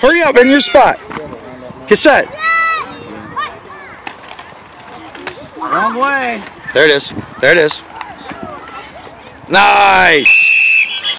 Hurry up in your spot. Get set. Wrong way. There it is. There it is. Nice.